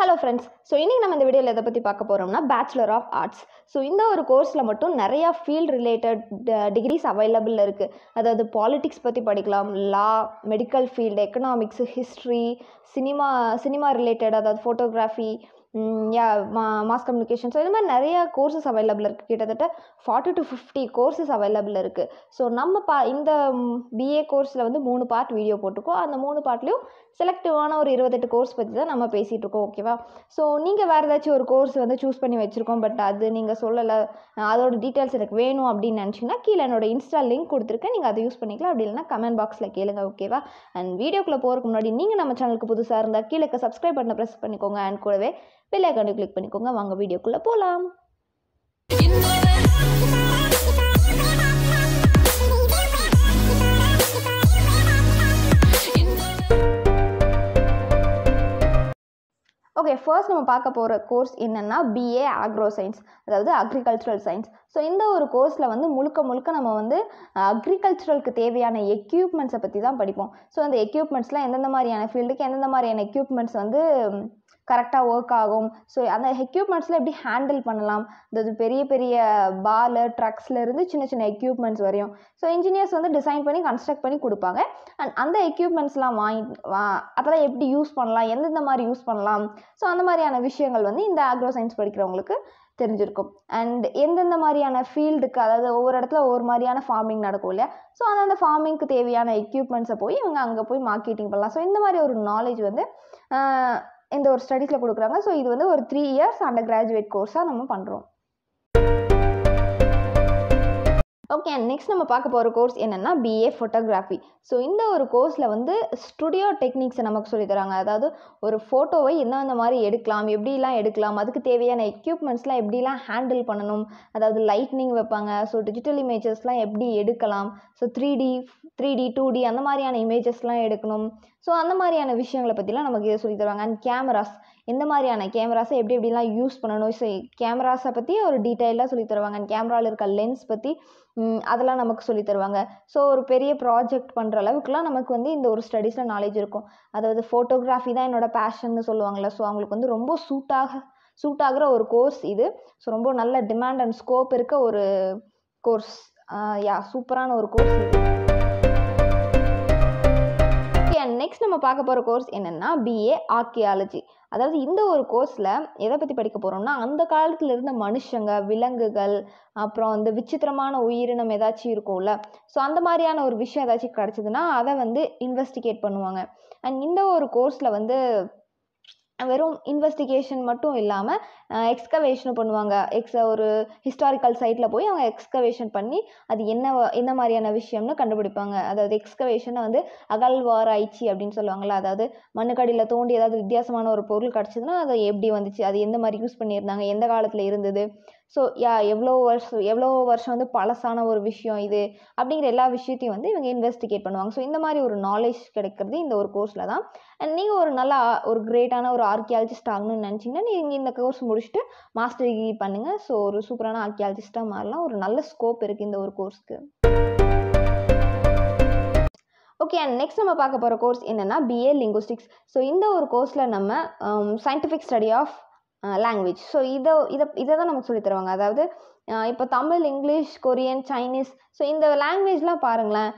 Hello friends so இன்றைக்கி நம்ம இந்த வீடியோவில் எதை பற்றி பார்க்க போகிறோம்னா பேச்சுலர் ஆஃப் ஆர்ட்ஸ் ஸோ இந்த ஒரு கோர்ஸில் மட்டும் நிறையா ஃபீல்ட் ரிலேட்டட் டிகிரிஸ் அவைலபிள் இருக்குது அதாவது பாலிட்டிக்ஸ் பற்றி படிக்கலாம் law medical field economics history cinema cinema related அதாவது ஃபோட்டோகிராஃபி யா மா மாஸ் கம்யூனிகேஷன் ஸோ இது மாதிரி நிறைய கோர்சஸ் அவைலபிள் இருக்குது கிட்டத்தட்ட forty to fifty courses available இருக்குது ஸோ நம்ம பா இந்த பிஏ கோர்ஸில் வந்து மூணு பார்ட் வீடியோ போட்டிருக்கோம். அந்த மூணு பார்ட்லேயும் செலக்டிவான ஒரு இருபத்தெட்டு கோர்ஸ் பற்றி தான் நம்ம பேசிகிட்டு இருக்கோம் ஓகேவா ஸோ நீங்கள் வேறு ஏதாச்சும் ஒரு கோர்ஸ் வந்து சூஸ் பண்ணி வச்சுருக்கோம். பட் அது நீங்கள் சொல்லலை அதோட டீட்டெயில்ஸ் எனக்கு வேணும் அப்படின்னு நினச்சிங்கன்னா கீழே என்னோட இன்ஸ்டா லிங்க் கொடுத்துருக்கேன். நீங்கள் அதை யூஸ் பண்ணிக்கலாம். அப்படி இல்லைனா கமெண்ட் பாக்ஸில் கேளுங்க ஓகேவா அண்ட் வீடியோக்குள்ளே போகிறதுக்கு முன்னாடி நீங்கள் நம்ம சேனலுக்கு புதுசாக இருந்தால் கீழே சப்ஸ்கிரைப் பண்ண ப்ரெஸ் பண்ணிக்கோங்க. அண்ட் கூடவே பெல் ஐக்கானை கிளிக் பண்ணிக்கோங்க. வாங்க வீடியோக்குள்ளே போகலாம் ஓகே ஃபர்ஸ்ட் நம்ம பார்க்க போகிற கோர்ஸ் என்னென்னா பிஏ ஆக்ரோ சயின்ஸ் அதாவது அக்ரிகல்ச்சுரல் சயின்ஸ் ஸோ இந்த ஒரு கோர்ஸில் வந்து முழுக்க முழுக்க நம்ம வந்து அக்ரிகல்ச்சுரலுக்கு தேவையான எக்யூப்மெண்ட்ஸை பற்றி தான் படிப்போம். ஸோ அந்த எக்யூப்மெண்ட்ஸ்லாம் எந்தெந்த மாதிரியான ஃபீல்டுக்கு எந்தெந்த மாதிரியான எக்யூப்மெண்ட்ஸ் வந்து கரெக்டாக ஒர்க் ஆகும். ஸோ அந்த எக்யூப்மெண்ட்ஸில் எப்படி ஹேண்டில் பண்ணலாம்? அதாவது பெரிய பெரிய பாலு ட்ரக்ஸ்லேருந்து சின்ன சின்ன எக்யூப்மெண்ட்ஸ் வரையும். ஸோ இன்ஜினியர்ஸ் வந்து டிசைன் பண்ணி கன்ஸ்ட்ரக்ட் பண்ணி கொடுப்பாங்க. அண்ட் அந்த எக்யூப்மெண்ட்ஸ்லாம் வாங்கி அதெல்லாம் எப்படி யூஸ் பண்ணலாம்? எந்தெந்த மாதிரி யூஸ் பண்ணலாம்? ஸோ அந்த மாதிரியான விஷயங்கள் வந்து இந்த ஆக்ரோ சயின்ஸ் படிக்கிறவங்களுக்கு தெரிஞ்சிருக்கும். அண்ட் எந்தெந்த மாதிரியான ஃபீல்டுக்கு அதாவது ஒவ்வொரு இடத்துல ஒவ்வொரு மாதிரியான ஃபார்மிங் நடக்கும் இல்லையா? ஸோ அந்தந்த ஃபார்மிங்க்கு தேவையான எக்யூப்மெண்ட்ஸை போய் இவங்க அங்கே போய் மார்க்கெட்டிங் பண்ணலாம். ஸோ இந்த மாதிரி ஒரு நாலேஜ் வந்து இந்த ஒரு ஸ்டடீஸில் கொடுக்குறாங்க. ஸோ இது வந்து ஒரு த்ரீ இயர்ஸ் அண்டர் கிராஜுவேட் கோர்ஸாக நம்ம பண்ணுறோம் ஓகே நெக்ஸ்ட் நம்ம பார்க்க போகிற கோர்ஸ் என்னென்னா பிஏ ஃபோட்டோகிராஃபி ஸோ இந்த ஒரு கோர்ஸில் வந்து ஸ்டுடியோ டெக்னிக்ஸை நமக்கு சொல்லித்தராங்க அதாவது ஒரு ஃபோட்டோவை எந்தெந்த மாதிரி எடுக்கலாம் எப்படிலாம் எடுக்கலாம் அதுக்கு தேவையான எக்யூப்மெண்ட்ஸ்லாம் எப்படிலாம் ஹேண்டில் பண்ணணும் அதாவது லைட்னிங் வைப்பாங்க ஸோ டிஜிட்டல் இமேஜஸ்லாம் எப்படி எடுக்கலாம் so three D three D two D அந்த மாதிரியான இமேஜஸ்லாம் எடுக்கணும். ஸோ அந்த மாதிரியான விஷயங்களை பற்றிலாம் நமக்கு இதை சொல்லி தருவாங்க. அண்ட் கேமராஸ் எந்த மாதிரியான கேமராஸை எப்படி எப்படிலாம் யூஸ் பண்ணணும்? ஸோ கேமராஸை பற்றி ஒரு டீட்டெயிலாக சொல்லி தருவாங்க. அண்ட் கேமராவில் இருக்க லென்ஸ் பற்றி அதெல்லாம் நமக்கு சொல்லி தருவாங்க. ஸோ ஒரு பெரிய ப்ராஜெக்ட் பண்ணுற அளவுக்குலாம் நமக்கு வந்து இந்த ஒரு ஸ்டடீஸில் நாலேஜ் இருக்கும். அதாவது ஃபோட்டோகிராஃபி தான் என்னோடய பேஷன்னு சொல்லுவாங்கள்ல ஸோ அவங்களுக்கு வந்து ரொம்ப சூட்டாக சூட் ஆகிற ஒரு கோர்ஸ் இது. ஸோ ரொம்ப நல்ல டிமாண்ட் அண்ட் ஸ்கோப் இருக்க ஒரு கோர்ஸ் யா சூப்பரான ஒரு கோர்ஸ் இது. நெக்ஸ்ட் நம்ம பார்க்க போகிற கோர்ஸ் என்னென்னா பிஏ ஆர்கியாலஜி அதாவது இந்த ஒரு கோர்ஸில் எதை பற்றி படிக்க போகிறோம்னா அந்த காலத்தில் இருந்த மனுஷங்க விலங்குகள் அப்புறம் இந்த விசித்திரமான உயிரினம் ஏதாச்சும் இருக்கும்ல. ஸோ அந்த மாதிரியான ஒரு விஷயம் ஏதாச்சும் கிடச்சிதுன்னா அதை வந்து இன்வெஸ்டிகேட் பண்ணுவாங்க. அண்ட் இந்த ஒரு கோர்ஸில் வந்து வெறும் இன்வெஸ்டிகேஷன் மட்டும் இல்லாமல் எக்ஸ்கவேஷனும் பண்ணுவாங்க. எக்ஸ் ஒரு ஹிஸ்டாரிக்கல் சைட்டில் போய் அவங்க எக்ஸ்கவேஷன் பண்ணி அது என்ன என்ன மாதிரியான விஷயம்னு கண்டுபிடிப்பாங்க. அதாவது எக்ஸ்கவேஷனை வந்து அகழ்வாராய்ச்சி அப்படின்னு சொல்லுவாங்கள்ல அதாவது மண்ணுக்கடியில் தோண்டி ஏதாவது வித்தியாசமான ஒரு பொருள் கிடச்சிதுன்னா அது எப்படி வந்துச்சு? அது எந்த மாதிரி யூஸ் பண்ணியிருந்தாங்க? எந்த காலத்தில் இருந்தது? ஸோ யா எவ்வளோ வருஷம் எவ்வளோ வருஷம் வந்து பழசான ஒரு விஷயம் இது அப்படிங்கிற எல்லா விஷயத்தையும் வந்து இவங்க இன்வெஸ்டிகேட் பண்ணுவாங்க. ஸோ இந்த மாதிரி ஒரு நாலேஜ் கிடைக்கிறது இந்த ஒரு கோர்ஸில் தான். அண்ட் நீங்கள் ஒரு நல்ல ஒரு கிரேட்டான ஒரு ஆர்கியாலஜிஸ்ட் ஆகணும்னு நினச்சிங்கன்னா நீங்கள் இந்த கோர்ஸ் முடிச்சுட்டு மாஸ்டர் டிகிரி பண்ணுங்கள் ஸோ ஒரு சூப்பரான ஆர்கியாலஜிஸ்ட்டாக மாறலாம். ஒரு நல்ல ஸ்கோப் இருக்குது இந்த ஒரு கோர்ஸ்க்கு ஓகே அண்ட் நெக்ஸ்ட் நம்ம பார்க்க போகிற கோர்ஸ் என்னென்னா பிஏ லிங்குஸ்டிக்ஸ் ஸோ இந்த ஒரு கோர்ஸில் நம்ம scientific study of language so இதை இதை இதை தான் நமக்கு சொல்லி தருவாங்க. அதாவது இப்போ Tamil English Korean Chinese so இந்த லாங்குவேஜ்லாம் பாருங்களேன்.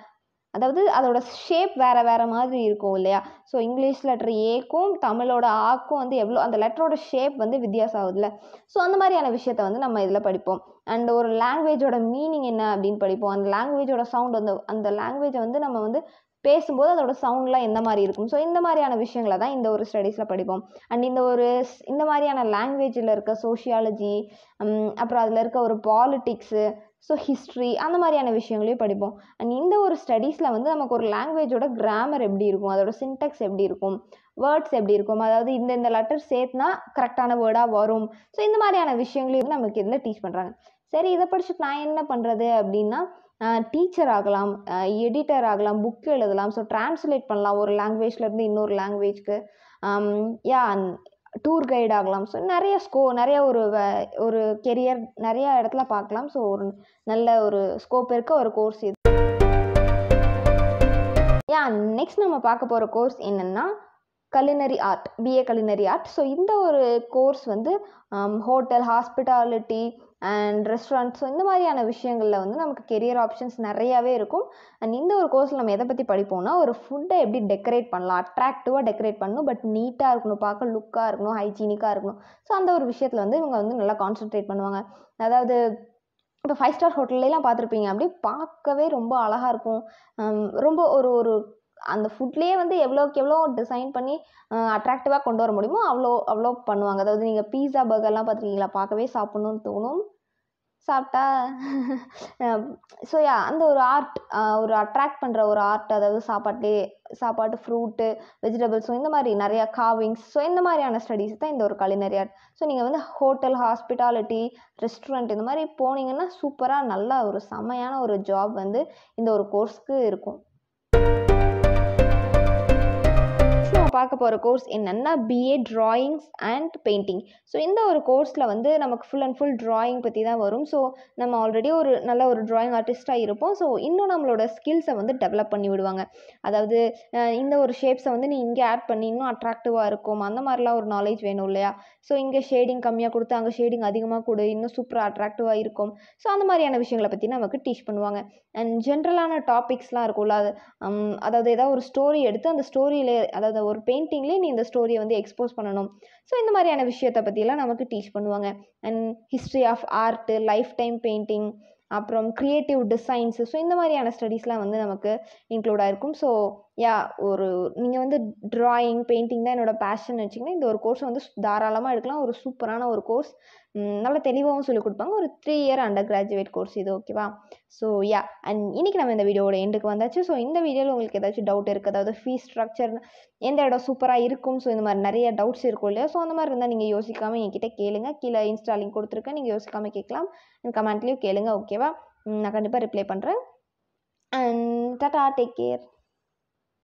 அதாவது அதோட ஷேப் வேறு வேறு மாதிரி இருக்கும் இல்லையா? ஸோ இங்கிலீஷ் லெட்டர் ஏக்கும் தமிழோட ஆக்கும் வந்து எவ்வளோ அந்த லெட்டரோட ஷேப் வந்து வித்தியாசம் ஆகுதுல்ல ஸோ அந்த மாதிரியான விஷயத்த வந்து நம்ம இதில் படிப்போம். அண்ட் ஒரு லாங்குவேஜோட மீனிங் என்ன அப்படின்னு படிப்போம். அந்த லாங்குவேஜோட சவுண்ட் வந்து அந்த லாங்குவேஜை வந்து நம்ம வந்து பேசும்போது அதோட சவுண்ட்லாம் எந்த மாதிரி இருக்கும்? ஸோ இந்த மாதிரியான விஷயங்களை தான் இந்த ஒரு ஸ்டடீஸில் படிப்போம். அண்ட் இந்த ஒரு இந்த மாதிரியான லாங்குவேஜில் இருக்க சோஷியாலஜி அப்புறம் அதில் இருக்க ஒரு பாலிட்டிக்ஸு ஸோ ஹிஸ்ட்ரி அந்த மாதிரியான விஷயங்களையும் படிப்போம். அண்ட் இந்த ஒரு ஸ்டடீஸில் வந்து நமக்கு ஒரு லாங்குவேஜோட கிராமர் எப்படி இருக்கும்? அதோட சின்டெக்ஸ் எப்படி இருக்கும்? வேர்ட்ஸ் எப்படி இருக்கும்? அதாவது இந்த இந்த லெட்டர் சேர்த்துனா கரெக்டான வேர்டாக வரும். ஸோ இந்த மாதிரியான விஷயங்களையும் நமக்கு இதில் டீச் பண்ணுறாங்க சரி இதை படிச்சுட்டு நான் என்ன பண்ணுறது அப்படின்னா டீச்சர் ஆகலாம் எடிட்டர் ஆகலாம் புக் எழுதலாம். ஸோ டிரான்ஸ்லேட் பண்ணலாம் ஒரு லாங்குவேஜ்லேருந்து இன்னொரு லாங்குவேஜ்க்கு யா டூர் கைட் ஆகலாம். ஸோ நிறைய ஸ்கோ நிறைய ஒரு ஒரு கெரியர் நிறைய இடத்துல பார்க்கலாம். ஸோ ஒரு நல்ல ஒரு ஸ்கோப் இருக்க ஒரு கோர்ஸ் இது. யா நெக்ஸ்ட் நம்ம பார்க்க போகிற கோர்ஸ் என்னென்னா culinary art BA culinary art so இந்த ஒரு கோர்ஸ் வந்து hotel hospitality and restaurant so இந்த மாதிரியான விஷயங்களில் வந்து நமக்கு கெரியர் ஆப்ஷன்ஸ் நிறையாவே இருக்கும். அண்ட் இந்த ஒரு கோர்ஸில் நம்ம எதை பற்றி படிப்போம்னா ஒரு ஃபுட்டை எப்படி டெக்கரேட் பண்ணலாம் அட்ராக்டிவாக டெக்கரேட் பண்ணணும் பட் நீட்டாக இருக்கணும் பார்க்க லுக்காக இருக்கணும் ஹைஜீனிக்காக இருக்கணும். ஸோ அந்த ஒரு விஷயத்தில் வந்து இவங்க வந்து நல்லா கான்சென்ட்ரேட் பண்ணுவாங்க. அதாவது இப்போ ஃபைவ் ஸ்டார் ஹோட்டல்லாம் பார்த்துருப்பீங்க அப்படி பார்க்கவே ரொம்ப அழகாக இருக்கும். ரொம்ப ஒரு ஒரு அந்த ஃபுட்லேயே வந்து எவ்வளோக்கு எவ்வளோ டிசைன் பண்ணி அட்ராக்டிவாக கொண்டு வர முடியுமோ அவ்வளோ அவ்வளோ பண்ணுவாங்க. அதாவது நீங்கள் பீஸா பர்கர்லாம் பார்த்துருக்கீங்களா பார்க்கவே சாப்பிட்ணுன்னு தோணும். சாப்பிட்டா ஸோ யா அந்த ஒரு ஆர்ட் ஒரு அட்ராக்ட் பண்ணுற ஒரு ஆர்ட் அதாவது சாப்பாட்லேயே சாப்பாட்டு ஃப்ரூட்டு வெஜிடபிள்ஸ் ஸோ இந்த மாதிரி நிறையா காவிங்ஸ் ஸோ இந்த மாதிரியான ஸ்டடீஸ் தான் இந்த ஒரு கலினரி ஆர்ட் ஸோ நீங்கள் வந்து ஹோட்டல் ஹாஸ்பிட்டாலிட்டி ரெஸ்டாரண்ட் இந்த மாதிரி போனீங்கன்னா சூப்பராக நல்லா ஒரு செமையான ஒரு ஜாப் வந்து இந்த ஒரு கோர்ஸ்க்கு இருக்கும். பார்க்க போகிற கோர்ஸ் என்னென்னா BA drawings and painting so இந்த ஒரு கோர்ஸில் வந்து நமக்கு ஃபுல் அண்ட் ஃபுல் ட்ராயிங் பற்றி தான் வரும். ஸோ நம்ம ஆல்ரெடி ஒரு நல்ல ஒரு ட்ராயிங் ஆர்டிஸ்ட்டாக இருப்போம். ஸோ இன்னும் நம்மளோட ஸ்கில்ஸை வந்து டெவலப் பண்ணி விடுவாங்க. அதாவது இந்த ஒரு ஷேப்ஸை வந்து நீ இங்கே ஆட் பண்ணி இன்னும் அட்ராக்டிவாக இருக்கும். அந்த மாதிரிலாம் ஒரு நாலேஜ் வேணும் இல்லையா? ஸோ இங்கே ஷேடிங் கம்மியாக கொடுத்து அங்கே ஷேடிங் அதிகமாக கொடு. இன்னும் சூப்பராக அட்ராக்டிவாக இருக்கும். ஸோ அந்த மாதிரியான விஷயங்களை பற்றி நமக்கு டீச் பண்ணுவாங்க. அண்ட் ஜென்ரலான டாபிக்ஸ்லாம் இருக்கும்ல. அது அதாவது ஏதாவது ஒரு ஸ்டோரி எடுத்து அந்த ஸ்டோரியிலே அதாவது ஒரு பெயிண்டிங்லேயே நீ இந்த ஸ்டோரியை வந்து எக்ஸ்போஸ் பண்ணணும். ஸோ இந்த மாதிரியான விஷயத்தை பற்றிலாம் நமக்கு டீச் பண்ணுவாங்க. And history of art life time painting அப்புறம் க்ரியேட்டிவ் டிசைன்ஸு ஸோ இந்த மாதிரியான ஸ்டடீஸ்லாம் வந்து நமக்கு இன்க்ளூட் ஆகிருக்கும் ஸோ யா ஒரு நீங்கள் வந்து ட்ராயிங் பெயிண்டிங் தான் என்னோடய பேஷன் வச்சிங்கன்னா இந்த ஒரு கோர்ஸ் வந்து தாராளமாக எடுக்கலாம். ஒரு சூப்பரான ஒரு கோர்ஸ் நல்ல தெளிவாகவும் சொல்லிக் கொடுப்பாங்க. ஒரு three year undergraduate course இது ஓகேவா ஸோ யா அண்ட் இன்றைக்கி நம்ம இந்த வீடியோட எண்டுக்கு வந்தாச்சு. ஸோ இந்த வீடியோவில் உங்களுக்கு ஏதாச்சும் டவுட் இருக்குது அதாவது ஃபீஸ் ஸ்ட்ரக்சர் எந்த இடம் சூப்பராக இருக்கும்? ஸோ இந்த மாதிரி நிறைய டவுட்ஸ் இருக்கும் இல்லையா? ஸோ அந்த மாதிரி இருந்தால் நீங்கள் யோசிக்காமல் என்கிட்ட கேளுங்க. கீழே இன்ஸ்டாலிங் கொடுத்துருக்கேன். நீங்கள் யோசிக்காமல் கேட்கலாம். கமெண்ட்லேயும் கேளுங்க ஓகேவா? நான் கண்டிப்பாக ரிப்ளை பண்ணுறேன் அண்ட் டாட்டா டேக் கேர்